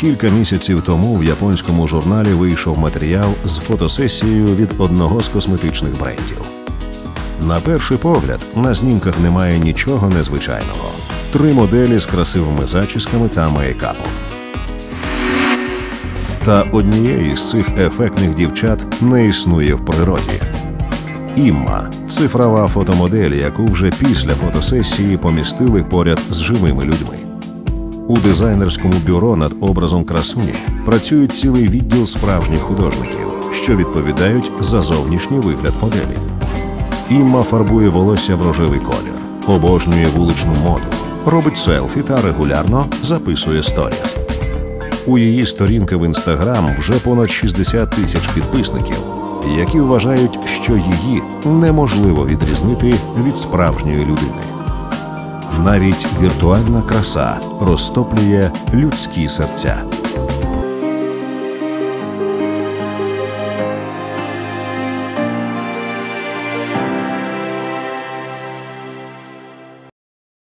Кілька місяців тому в японському журналі вийшов матеріал з фотосесією від одного з косметичних брендів. На перший погляд, на знімках немає нічого незвичайного. Три моделі з красивими зачісками та мейкапом. Та однієї з цих ефектних дівчат не існує в природі. Імма цифрова фотомодель, яку вже після фотосесії помістили поряд з живими людьми. У дизайнерському бюро над образом красуні працює цілий відділ справжніх художників, що відповідають за зовнішній вигляд моделі. Імма фарбує волосся в рожевий колір, обожнює вуличну моду, робить селфі та регулярно записує сторіс. У її сторінки в інстаграм вже понад 60 тисяч підписників, які вважають, що її неможливо відрізнити від справжньої людини. Навіть віртуальна краса розтоплює людські серця.